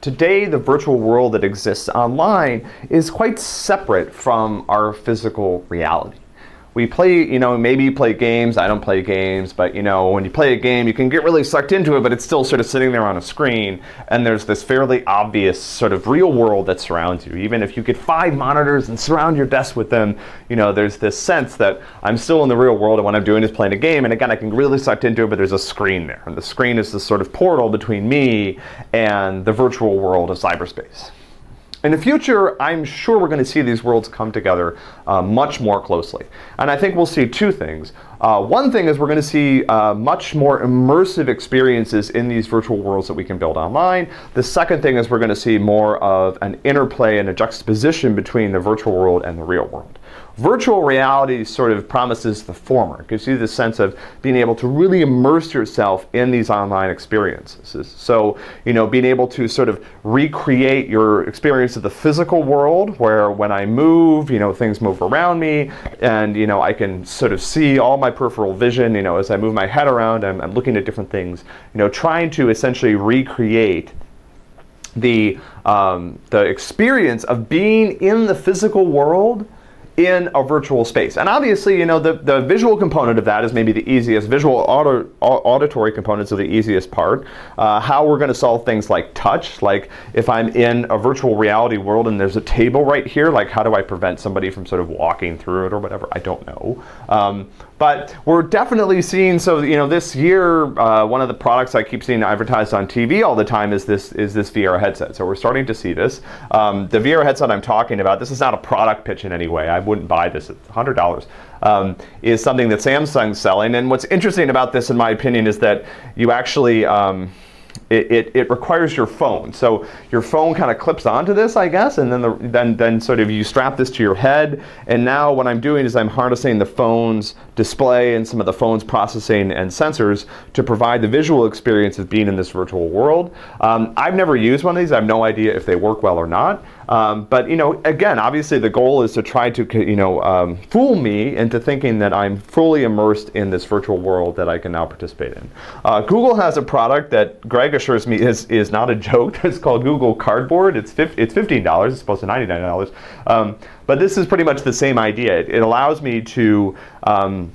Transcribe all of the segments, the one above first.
Today, the virtual world that exists online is quite separate from our physical reality we play, you know, maybe you play games. I don't play games, but you know, when you play a game, you can get really sucked into it, but it's still sort of sitting there on a screen. And there's this fairly obvious sort of real world that surrounds you. Even if you get five monitors and surround your desk with them, you know, there's this sense that I'm still in the real world and what I'm doing is playing a game. And again, I can really sucked into it, but there's a screen there. And the screen is this sort of portal between me and the virtual world of cyberspace. In the future, I'm sure we're going to see these worlds come together uh, much more closely. And I think we'll see two things. Uh, one thing is we're going to see uh, much more immersive experiences in these virtual worlds that we can build online. The second thing is we're going to see more of an interplay and a juxtaposition between the virtual world and the real world. Virtual reality sort of promises the former. It gives you the sense of being able to really immerse yourself in these online experiences. So, you know, being able to sort of recreate your experience of the physical world where when I move, you know, things move around me and, you know, I can sort of see all my peripheral vision, you know, as I move my head around, I'm, I'm looking at different things, you know, trying to essentially recreate the, um, the experience of being in the physical world in a virtual space. And obviously, you know, the, the visual component of that is maybe the easiest. Visual auto, auditory components are the easiest part. Uh, how we're going to solve things like touch, like if I'm in a virtual reality world and there's a table right here, like how do I prevent somebody from sort of walking through it or whatever? I don't know. Um, but we're definitely seeing, so you know, this year, uh, one of the products I keep seeing advertised on TV all the time is this is this VR headset. So we're starting to see this. Um, the VR headset I'm talking about, this is not a product pitch in any way. I wouldn't buy this. at $100. Um, is something that Samsung's selling. And what's interesting about this, in my opinion, is that you actually um, it, it, it, requires your phone. So your phone kind of clips onto this, I guess, and then, the, then, then sort of you strap this to your head. And now what I'm doing is I'm harnessing the phone's display and some of the phone's processing and sensors to provide the visual experience of being in this virtual world. Um, I've never used one of these. I have no idea if they work well or not. Um, but you know, again, obviously the goal is to try to you know um, fool me into thinking that I'm fully immersed in this virtual world that I can now participate in. Uh, Google has a product that Greg assures me is is not a joke. It's called Google Cardboard. It's it's fifteen dollars. It's supposed to ninety nine dollars. Um, but this is pretty much the same idea. It, it allows me to um,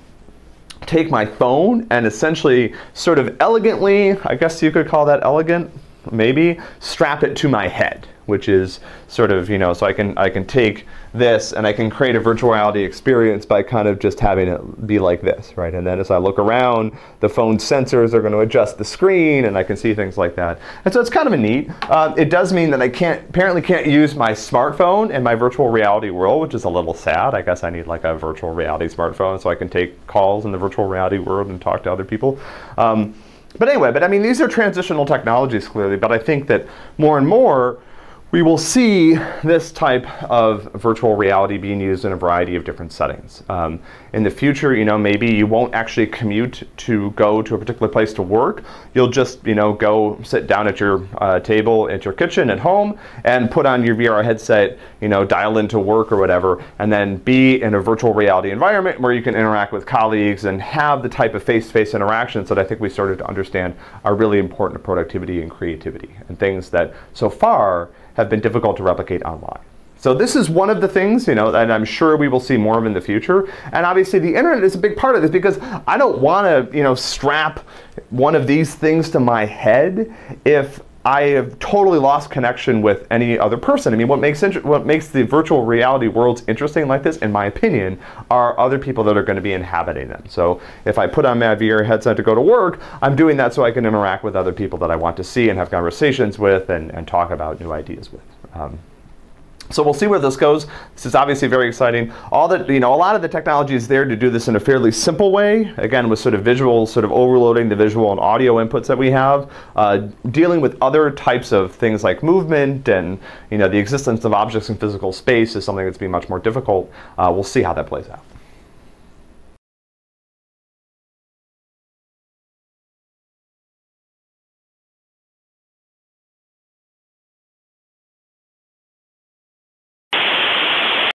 take my phone and essentially sort of elegantly, I guess you could call that elegant, maybe, strap it to my head which is sort of, you know, so I can, I can take this and I can create a virtual reality experience by kind of just having it be like this, right? And then as I look around, the phone sensors are going to adjust the screen and I can see things like that. And so it's kind of a neat. Uh, it does mean that I can't, apparently can't use my smartphone in my virtual reality world, which is a little sad. I guess I need like a virtual reality smartphone so I can take calls in the virtual reality world and talk to other people. Um, but anyway, but I mean, these are transitional technologies clearly, but I think that more and more, we will see this type of virtual reality being used in a variety of different settings. Um, in the future, you know, maybe you won't actually commute to go to a particular place to work. You'll just, you know, go sit down at your uh, table at your kitchen at home and put on your VR headset, you know, dial into work or whatever, and then be in a virtual reality environment where you can interact with colleagues and have the type of face-to-face -face interactions that I think we started to understand are really important to productivity and creativity and things that so far have been difficult to replicate online. So this is one of the things, you know, and I'm sure we will see more of in the future. And obviously the internet is a big part of this because I don't want to, you know, strap one of these things to my head if I have totally lost connection with any other person. I mean, what makes what makes the virtual reality worlds interesting like this, in my opinion, are other people that are going to be inhabiting them. So if I put on my VR headset to go to work, I'm doing that so I can interact with other people that I want to see and have conversations with and, and talk about new ideas with. Um, so we'll see where this goes. This is obviously very exciting. All that you know, a lot of the technology is there to do this in a fairly simple way. Again, with sort of visual, sort of overloading the visual and audio inputs that we have, uh, dealing with other types of things like movement and you know the existence of objects in physical space is something that's been much more difficult. Uh, we'll see how that plays out.